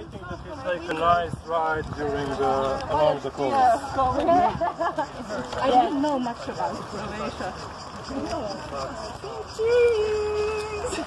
waiting that you take a nice ride during uh, the along the coast. I didn't know much about Croatia. Cheese!